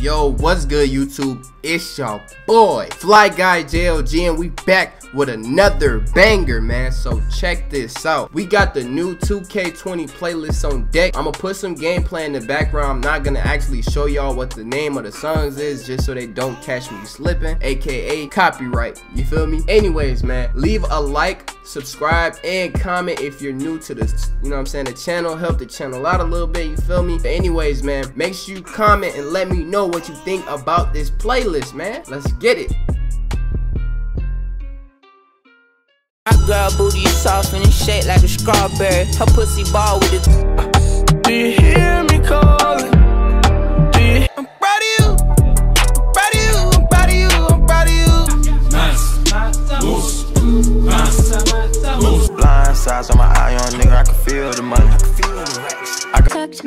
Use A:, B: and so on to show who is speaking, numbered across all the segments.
A: Yo, what's good YouTube? It's your boy, Fly Guy JLG, and we back with another banger, man. So check this out. We got the new 2K20 playlist on deck. I'm gonna put some gameplay in the background. I'm not gonna actually show y'all what the name of the songs is, just so they don't catch me slipping, aka copyright. You feel me? Anyways, man, leave a like, subscribe, and comment if you're new to this. You know what I'm saying? The channel help the channel out a little bit. You feel me? But anyways, man, make sure you comment and let me know what you think about this playlist, man. Let's get it.
B: My girl booty is soft and it's shaped like a strawberry. Her pussy ball with it.
C: Do you hear me calling?
D: Nigga, I can feel the money. I can feel the racks. I got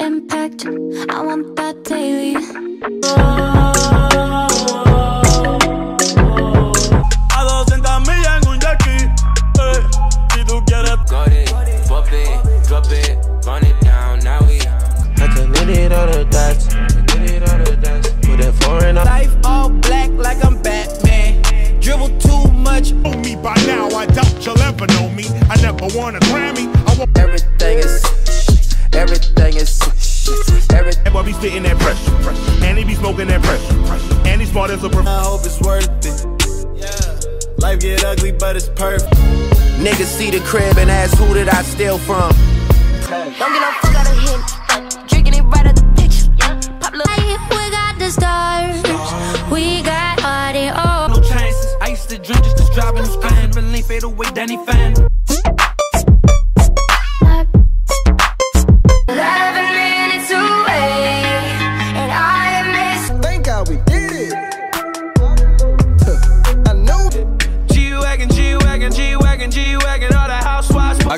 E: Impact, impact, I want that daily.
C: A
D: I
F: never won a Grammy. I want
B: Everything is. Everything is. Everything.
F: that boy be spitting that pressure, and he be smoking that pressure, and he's smart as a prof-
C: I hope it's worth it. Yeah. Life get ugly, but it's perfect.
B: Niggas see the crib and ask who did I steal from.
G: Don't get no fuck out of here. Drinking it right out the picture. Yeah. Pop look.
E: We got the stars, we got audio. Oh.
B: No chances. I used to drink just to drive in the span. Really fade away, Danny fan.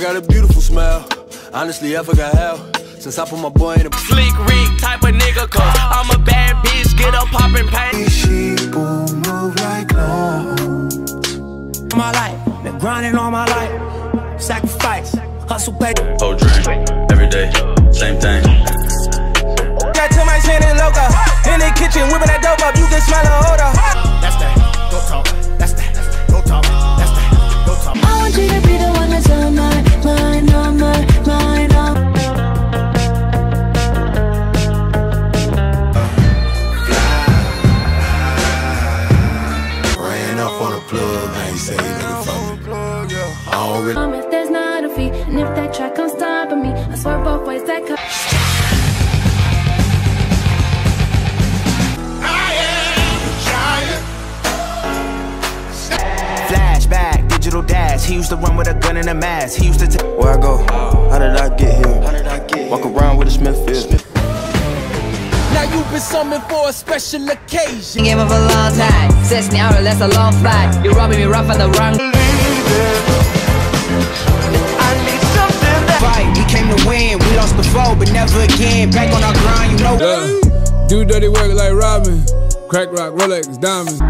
D: Got a beautiful smile. Honestly, I forgot how. Since I put my boy in a
B: Sleek rig type of nigga. Cause I'm a bad bitch. Get up, poppin' pain.
D: she boom, move like no.
B: My life. Been grinding all my life. Sacrifice. Hustle pay.
H: Whole drink, every day, same thing.
C: Got too much in it, loca. In the kitchen, whipping that dope up.
D: Don't really.
E: Um, if there's not a fee, and if that track comes stopping me, I swear both ways that could.
B: Flashback, digital dash. He used to run with a gun and a mask. He used to take.
D: Where I go? How did I get here? How did I get Walk around with a Smithfield.
C: Now you've been summoned for a special occasion.
I: Game of a long time. Says me out, that's a long flight. You're robbing me rough on the wrong.
J: Do dirty work like Robin. Crack rock, Rolex, diamonds.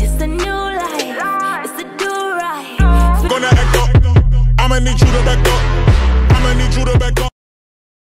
E: It's the new life, it's the do right.
F: Gonna echo. I'ma need you to back up. I'ma need you to back up.